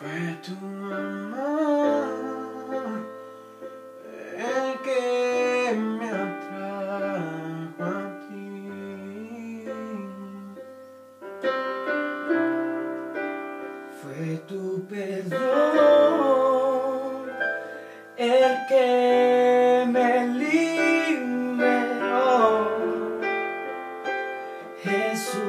Where do my?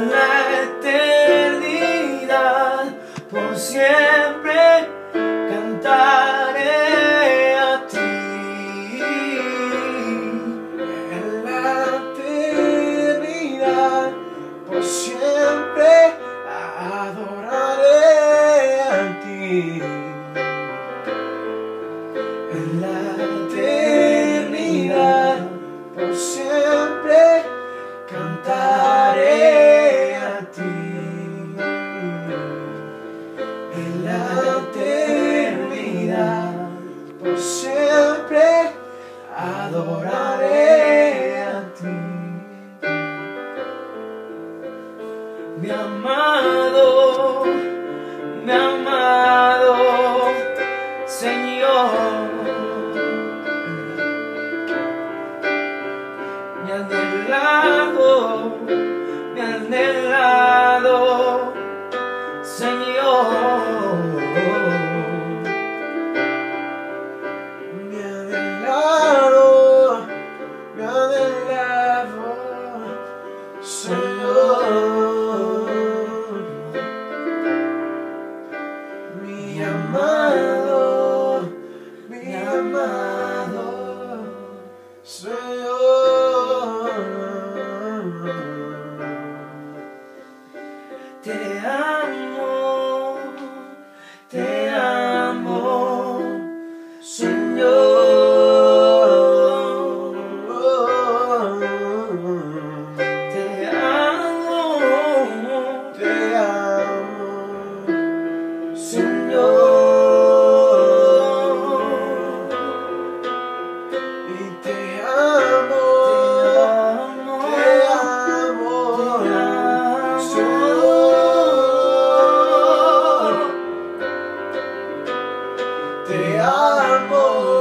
En la eternidad, por siempre cantaré a ti. En la eternidad, por siempre adoraré a ti. Mi amado, mi amado Señor. Mi anhelado, mi anhelado Señor. Mi anhelado, mi anhelado Te amo, they are more.